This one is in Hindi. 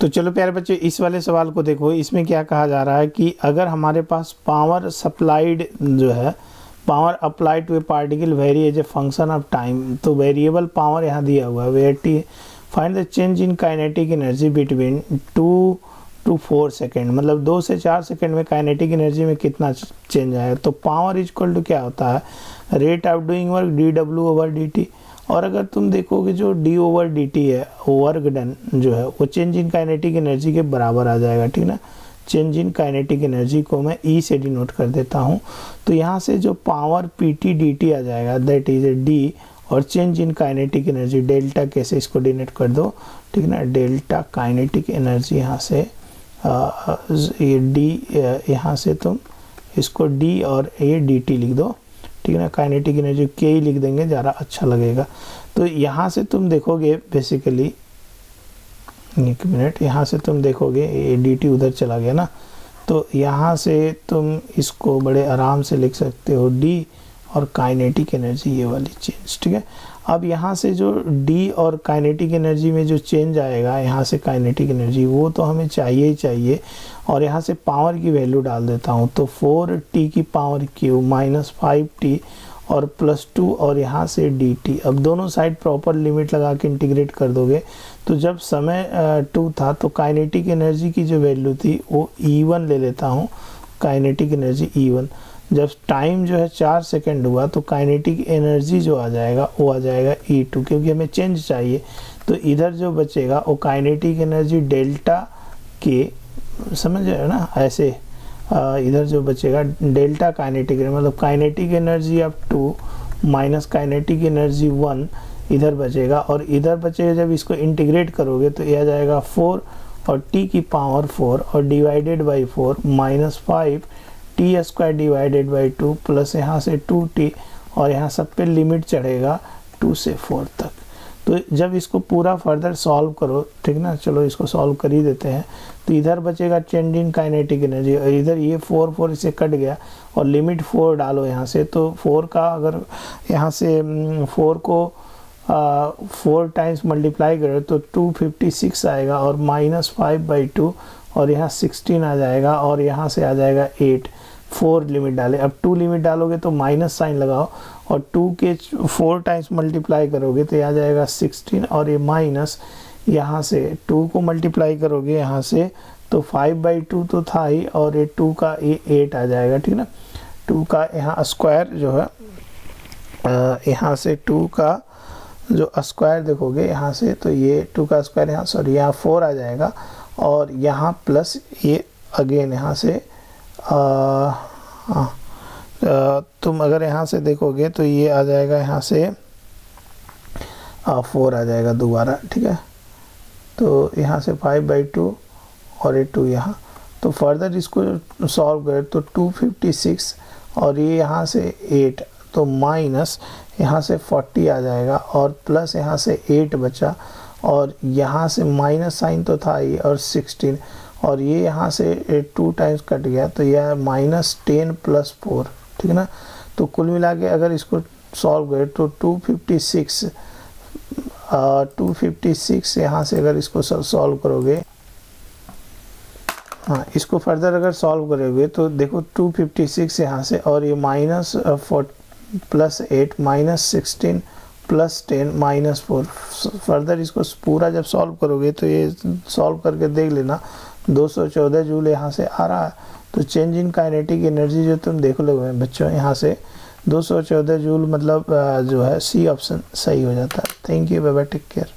तो चलो प्यारे बच्चे, इस वाले सवाल को देखो। इसमें क्या कहा जा रहा है कि अगर हमारे पास पावर सप्लाइड जो है power apply to a particle vary as a function of time तो वेरिएबल पावर यहाँ दिया हुआ है। Where T find the change in kinetic energy between two to four second मतलब दो से चार सेकेंड में काइनेटिक एनर्जी में कितना चेंज आया तो पावर इज़ इजक्वल टू क्या होता है? Rate of doing work D W over D T और अगर तुम देखोगे जो डी ओवर डी टी है वर्क डन जो है, वो चेंज इन काइनेटिक एनर्जी के बराबर आ जाएगा, ठीक ना? चेंज इन काइनेटिक एनर्जी को मैं ई e से डिनोट कर देता हूँ। तो यहाँ से जो power P T D T आ जाएगा दैट इज़ ए डी और change in kinetic energy delta कैसे इसको डिनोट कर दो? ठीक ना? डेल्टा काइनेटिक एनर्जी यहाँ से ये डी यहाँ से तुम इसको डी और ए डी टी लिख दो। ठीक है ना काइनेटिक एनर्जी के ही लिख देंगे, ज़्यादा अच्छा लगेगा। तो यहाँ से तुम देखोगे बेसिकली एक मिनट यहाँ से तुम देखोगे ए डी टी उधर चला गया ना। तो यहाँ से तुम इसको बड़े आराम से लिख सकते हो डी और काइनेटिक एनर्जी ये वाली चेंज ठीक है? अब यहाँ से जो डी और काइनेटिक एनर्जी में जो चेंज आएगा, यहाँ से काइनेटिक एनर्जी वो तो हमें चाहिए ही चाहिए। और यहाँ से पावर की वैल्यू डाल देता हूँ तो फोर टी की power Q minus five T और प्लस टू और यहाँ से डी टी अब दोनों साइड प्रॉपर लिमिट लगा के इंटीग्रेट कर दोगे तो जब समय टू था तो काइनेटिक एनर्जी की जो वैल्यू थी, वो ई e वन ले लेता हूँ काइनेटिक एनर्जी ई वन जब टाइम जो है चार सेकेंड हुआ तो काइनेटिक एनर्जी जो आ जाएगा, वो आ जाएगा ई e टू क्योंकि हमें चेंज चाहिए। तो इधर जो बचेगा, वो काइनेटिक एनर्जी डेल्टा के समझ रहे ना? ऐसे इधर जो बचेगा डेल्टा काइनेटिक मतलब kinetic energy of two minus kinetic energy one इधर बचेगा। और इधर बचेगा, जब इसको इंटीग्रेट करोगे तो यह आ जाएगा फोर और टी की पावर फोर और divided by four minus five T square divided by two plus यहाँ से टू टी और यहाँ सब पे लिमिट चढ़ेगा टू से फोर तक। तो जब इसको पूरा फर्दर सॉल्व करो, ठीक ना? चलो इसको सॉल्व कर ही देते हैं। तो इधर बचेगा चेंज इन काइनेटिक एनर्जी और इधर ये फोर फोर इसे कट गया और लिमिट फोर डालो यहाँ से। तो फोर का अगर यहाँ से फोर को फोर टाइम्स मल्टीप्लाई करो तो टू फिफ्टी सिक्स आएगा और माइनस फाइव बाई टू और यहाँ सिक्सटीन आ जाएगा और यहाँ से आ जाएगा एट फोर लिमिट डाले। अब टू लिमिट डालोगे तो माइनस साइन लगाओ और टू के फोर टाइम्स मल्टीप्लाई करोगे तो आ जाएगा सिक्सटीन और ये माइनस यहाँ से टू को मल्टीप्लाई करोगे यहाँ से तो फाइव बाई टू तो था ही और ये टू का ये एट आ जाएगा, ठीक है ना? टू का यहाँ स्क्वायर जो है यहाँ से टू का जो स्क्वायर देखोगे यहाँ से तो ये टू का स्क्वायर यहाँ सॉरी यहाँ फोर आ जाएगा। और यहाँ प्लस ये अगेन यहाँ से आ, आ, तुम अगर यहाँ से देखोगे तो ये आ जाएगा यहाँ से फोर आ जाएगा दोबारा ठीक है? तो यहाँ से फाइव बाई टू और ये टू यहाँ। तो फर्दर इसको सॉल्व करें तो टू फिफ्टी सिक्स और ये यहाँ से एट तो माइनस यहाँ से फोर्टी आ जाएगा और प्लस यहाँ से एट बचा और यहाँ से माइनस साइन तो था ही और सिक्सटीन और ये यहाँ से टू टाइम्स कट गया तो यह माइनस टेन प्लस फोर, ठीक है ना? तो कुल मिला के अगर इसको सॉल्व करें तो two fifty six two fifty six यहाँ से अगर इसको सॉल्व करोगे हाँ इसको फर्दर अगर सॉल्व करोगे तो देखो टू फिफ्टी सिक्स यहाँ से और ये minus plus eight minus sixteen plus ten minus four further इसको पूरा जब सॉल्व करोगे तो ये सॉल्व करके देख लेना। 214 जूल यहाँ से आ रहा है। तो चेंज इन काइनेटिक एनर्जी जो तुम देख लो बच्चों, यहाँ से 214 जूल मतलब जो है सी ऑप्शन सही हो जाता है। थैंक यू बाबा टेक केयर